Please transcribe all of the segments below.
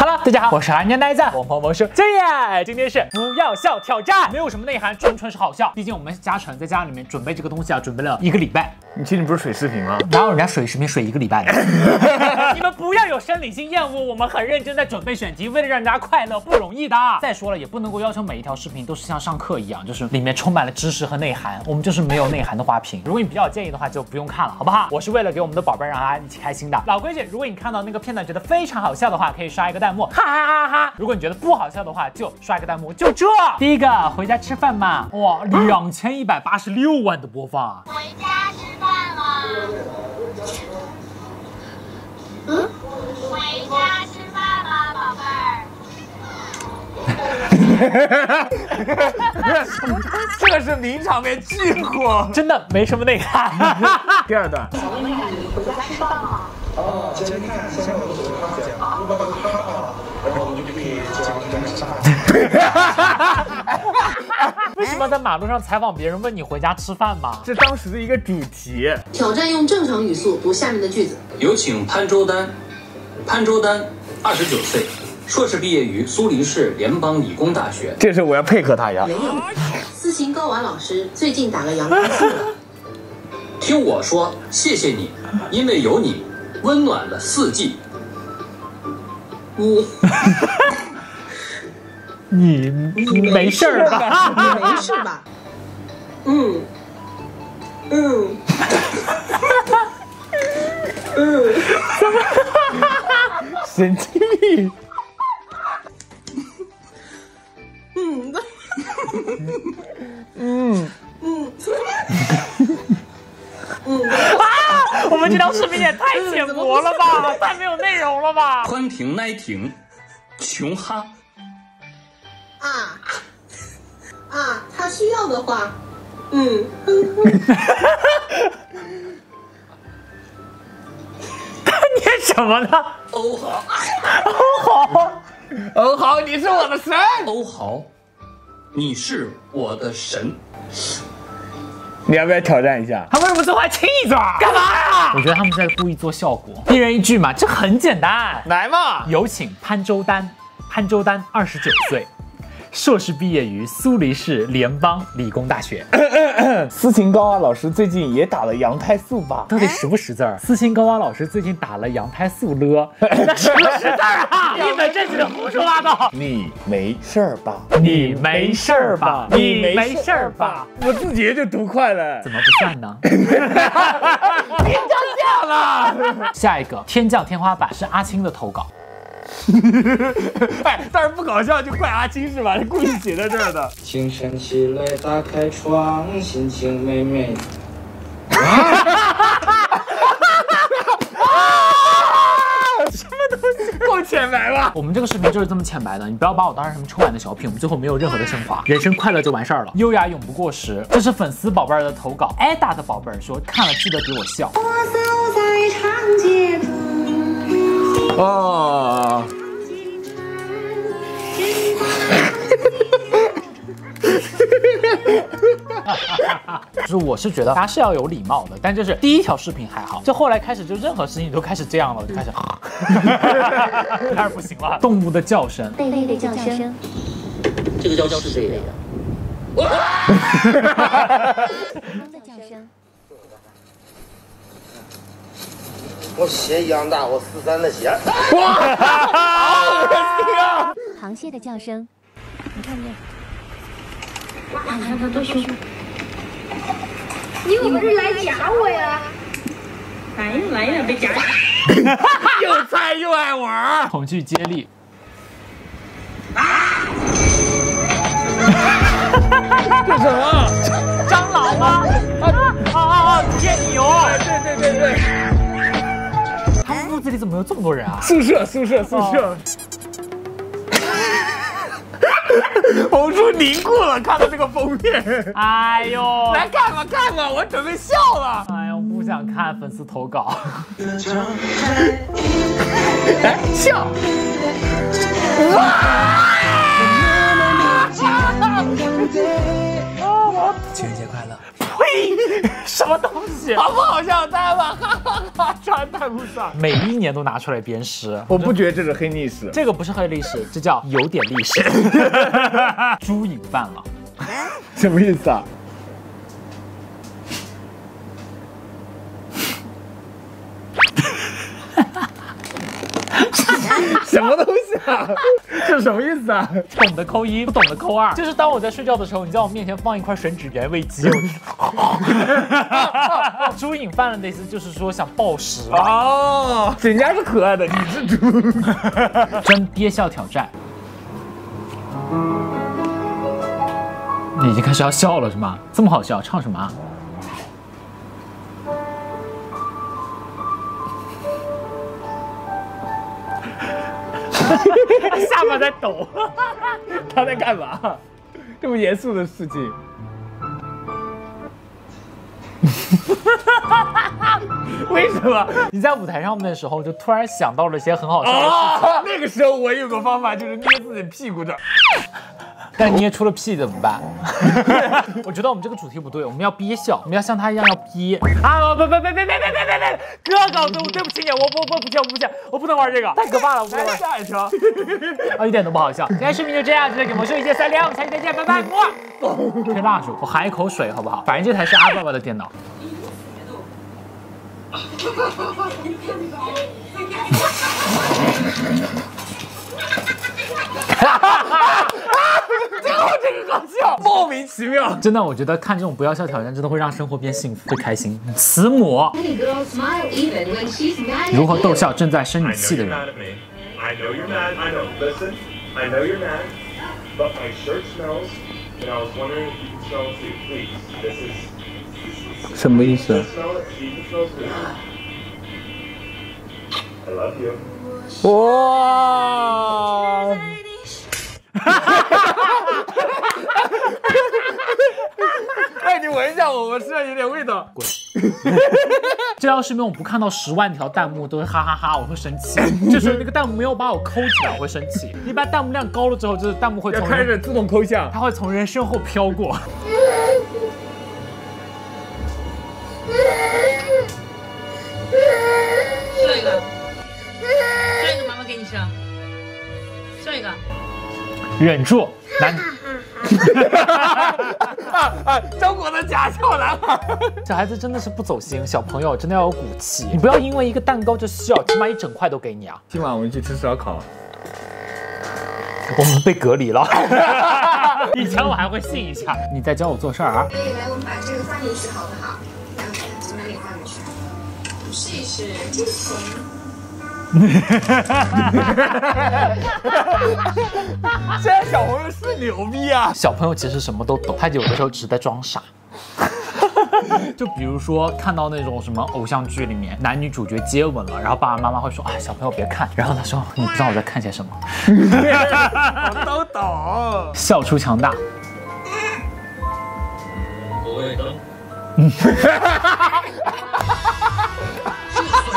Hello，大家好，我是韩年呆子，我萌萌说这耶，今天是不要笑挑战，没有什么内涵，纯纯是好笑。毕竟我们嘉诚在家里面准备这个东西啊，准备了一个礼拜。你确定不是水视频吗？哪有人家水视频水一个礼拜的？你们不要有生理性厌恶，我们很认真在准备选题，为了让大家快乐不容易的。再说了，也不能够要求每一条视频都是像上课一样，就是里面充满了知识和内涵。我们就是没有内涵的花瓶。如果你比较介意的话，就不用看了，好不好？我是为了给我们的宝贝儿让大家一起开心的。老规矩，如果你看到那个片段觉得非常好笑的话，可以刷一个弹幕，哈哈哈哈！如果你觉得不好笑的话，就刷一个弹幕，就这。第一个，回家吃饭嘛？哇，两千一百八十六万的播放啊！回家吃饭了？嗯？回家吃饭吗，宝贝儿？这个是名场面巨火。真的没什么内涵。第二段，为什么在马路上采访别人问你回家吃饭吗？这当时的一个主题。挑战用正常语速读下面的句子。有请潘周丹。潘周丹，二十九岁，硕士毕业于苏黎世联邦理工大学。这时候我要配合他一下。没有。斯琴高娃老师最近打了羊胎素了。听我说，谢谢你，因为有你，温暖了四季。你你没事儿吧？你没事吧？嗯嗯嗯，神经病。视频也太 浅薄了吧，太没有内容了吧？宽庭耐庭，穷哈。啊啊，他需要的话，嗯，念什么呢？欧豪，欧豪，欧豪，你是我的神。欧豪，你是我的神。你要不要挑战一下？他为什么最后还亲一嘴？干嘛呀？我觉得他们是在故意做效果。一人一句嘛，这很简单。来嘛。有请潘周丹。潘周丹，二十九岁，硕士毕业于苏黎世联邦理工大学。斯琴高娃老师最近也打了羊胎素吧？到底识不识字儿？斯琴高娃老师最近打了羊胎素了，那识不识字儿啊？一本正经的胡说八道。你没事儿吧？你没事儿吧？你没事儿吧？我自己就读快了。怎么不算呢？别涨价了。下一个天降天花板是阿青的投稿。哎，但是不搞笑就怪阿青是吧？这故事写在这儿的。清晨起来，打开窗，心情美美。够浅白了？我们这个视频就是这么浅白的，你不要把我当成什么春晚的小品，我们最后没有任何的升华，人生快乐就完事儿了。优雅永不过时，这是粉丝宝贝儿的投稿，艾达的宝贝儿说看了记得给我笑。我走在长街中，哦，就是我是觉得他是要有礼貌的，但就是第一条视频还好，就后来开始就任何事情都开始这样了，就开始，开始不行了。动物的叫声，贝贝的叫声，这个叫是谁的呀？猫的叫声，我鞋一样大，我四三的鞋。哇，好恶心啊螃蟹的叫声，你看见？哇，你看它多凶！你有不是来夹我呀？来呀，来呀，别夹！又菜又爱玩。恐惧接力。啊这什么？蟑螂吗？啊啊啊！天牛！对对对对，屋子里怎么有这么多人啊？宿舍宿舍宿舍。红叔 凝固了，看到这个封面。哎呦，来看吧看吧，我准备笑了。哎呀，我不想看粉丝投稿。来笑。情人节快乐！呸！什么东西？好不好笑？大家把哈哈哈传弹幕上。每一年都拿出来鞭尸。我不觉得这是黑历史，这个不是黑历史，这叫有点历史。猪瘾犯了，什么意思啊？什么东西啊？这是什么意思啊？懂的扣一，不懂的扣二。就是当我在睡觉的时候，你在我面前放一块吮指原味鸡，我 就猪瘾犯了的意思就是说想暴食。哦，人家是可爱的，你是猪。真憋笑挑战，你已经开始要笑了是吗？这么好笑，唱什么啊？下巴在抖。他在干嘛？这么严肃的事情。为什么？你在舞台上面的时候，就突然想到了一些很好笑的事情，啊，那个时候我有个方法，就是捏自己屁股这儿。但捏出了屁怎么办？我觉得我们这个主题不对，我们要憋笑，我们要像他一样要憋啊！不不不别别别别别别别！哥哥，对对不起你，我不不不行，我不行，我不能玩这个，太可怕了，我不能玩。下一条。啊，一点都不好笑。今天视频就这样，记得给魔兽一键三连，我们下期再见，拜拜。哇，吹蜡烛，我含一口水好不好？反正这台是阿爸爸的电脑。这个搞笑，莫名其妙。真的，我觉得看这种不要笑挑战，真的会让生活变幸福，会开心。慈母如何逗笑正在生你 I know 气的 you're 人？mad at me. I know 哎，你闻一下，我们身上有点味道。滚 这条视频我不看到十万条弹幕都是哈哈哈我会生气。就是那个弹幕没有把我抠起来，我会生气。一般弹幕量高了之后，就是弹幕会开始自动抠像。它会从人身后飘过。笑一个，笑一个，妈妈给你吃。笑一个，忍住，男，啊啊！中国的假笑男孩。小孩子真的是不走心，小朋友真的要有骨气。你不要因为一个蛋糕就笑，起码一整块都给你啊。今晚我们去吃烧烤。我们被隔离了。以前我还会信一下，你在教我做事儿啊？来，我们把这个放进去好不好？从哪里放进去？试一试，这个行。现在小朋友是牛逼啊！小朋友其实什么都懂，他有的时候只是在装傻。就比如说看到那种什么偶像剧里面男女主角接吻了，然后爸爸妈妈会说：“哎，小朋友别看。”然后他说：“你不知道我在看些什么。我都懂”。笑出强大。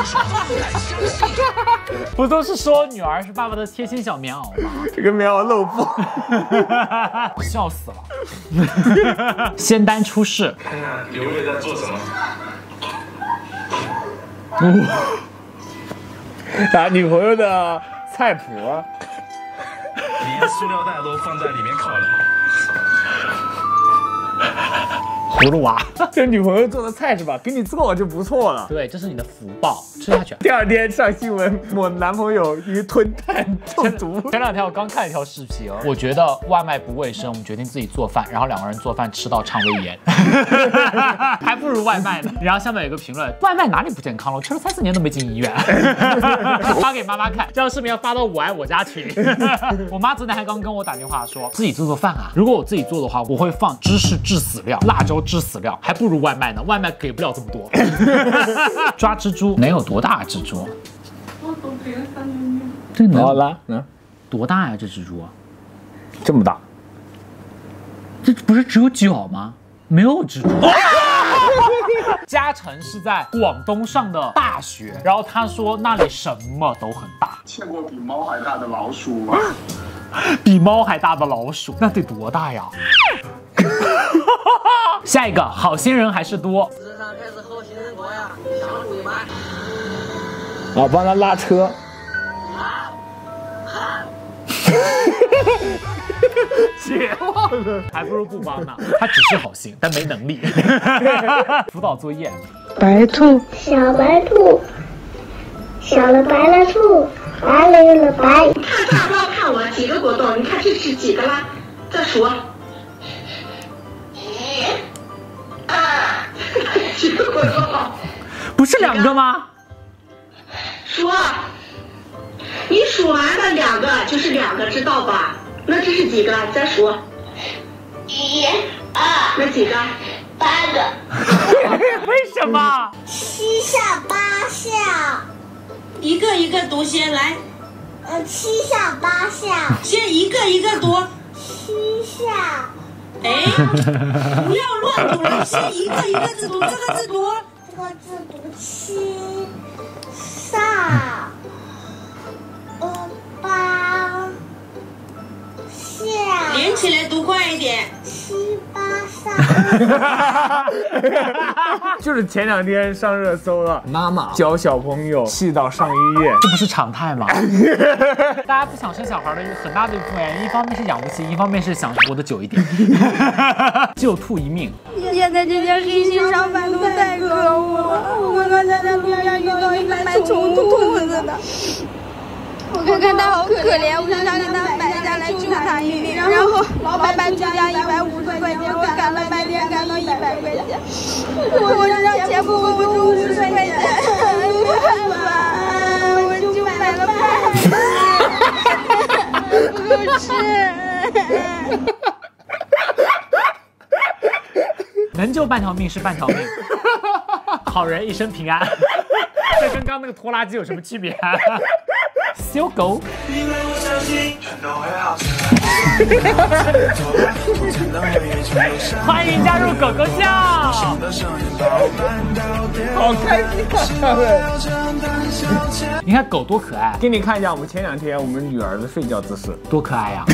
不都是说女儿是爸爸的贴心小棉袄吗？这个棉袄露布。笑死了。仙丹出世，看看刘备在做什么？打女朋友的菜谱。连塑料袋都放在里面烤了。葫芦娃。这女朋友做的菜是吧？给你做就不错了。对，这是你的福报，吃下去。第二天上新闻，我男朋友因为吞碳中毒。前两天我刚看一条视频，我觉得外卖不卫生，我们决定自己做饭，然后两个人做饭吃到肠胃炎，还不如外卖呢。然后下面有个评论，外卖哪里不健康了？我吃了三四年都没进医院。发给妈妈看，这条视频要发到我爱我家群。我妈昨天还刚跟我打电话说，自己做做饭啊。如果我自己做的话，我会放芝士致死料、辣椒致死料，还不如外卖呢。外卖给不了这么多。抓蜘蛛能有多大啊？蜘蛛？这个能好了，嗯，多大呀？这蜘蛛？这么大。这不是只有脚吗？没有蜘蛛。嘉诚是在广东上的大学，然后他说那里什么都很大，见过比猫还大的老鼠吗？比猫还大的老鼠，那得多大呀？下一个好心人还是多。世上开始好心人多呀，相互一把。啊，帮他拉车。绝望了，还不如不帮呢。他只是好心，但没能力。辅导作业。白兔，小白兔，小了白了兔，白了了白。看大包看我几个果冻，你看这是几个啦？再数。不是两个吗？数。你数完了两个就是两个，知道吧？那这是几个？再数。一、二，那几个？八个。为什么？七下八下。一个一个读先来。呃，七下八下。先一个一个读。七下。哎，不要乱读了，先一个一个字读，这个字读。这个字读七下。八下，连起来读快一点。七八，就是前两天上热搜了，妈妈教小朋友气到上医院，这不是常态吗？大家不想生小孩的很大的一部分原因，一方面是养不起，一方面是想活得久一点。救兔一命。现在这件事情上百度太可恶了。我刚才在路上遇到一个卖宠物兔子的。我看他好可怜，我就想给他买下来救他一命。然后老板就加一百五十块钱，我赶了半天赶到一百块钱，我让钱不够，我就五十块钱，没办法，我就买了饭，不够吃。能救半条命是半条命，好人一生平安。这跟刚刚那个拖拉机有什么区别？小狗。欢迎加入狗狗叫，好开心啊！你看狗多可爱，给你看一下我们前两天我们女儿的睡觉姿势，多可爱呀！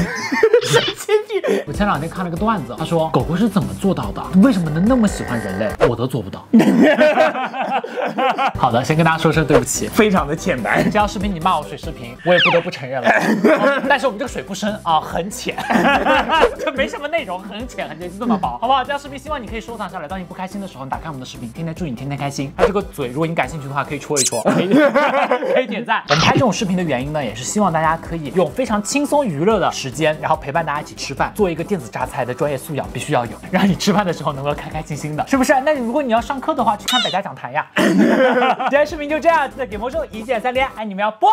神经病！我前两天看了个段子，他说狗狗是怎么做到的？为什么能那么喜欢人类？我都做不到。好的，先跟大家说声对不起，非常的浅白。这条视频你骂我水视频，我也不得不承认了。但是我们这个水不深啊，很浅，就没什么内容，很浅，很浅，就这么薄，好不好？这条视频希望你可以收藏下来，当你不开心的时候，你打开我们的视频，天天祝你天天开心。它这个嘴，如果你感兴趣的话，可以戳一戳，可以点赞。我们拍这种视频的原因呢，也是希望大家可以用非常轻松娱乐的时间，然后陪伴大家一起吃饭。做一个电子榨菜的专业素养必须要有，让你吃饭的时候能够开开心心的，是不是？那如果你要上课的话，去看百家讲坛呀。今天视频就这样，记得给魔兽一键三连，爱你们要播。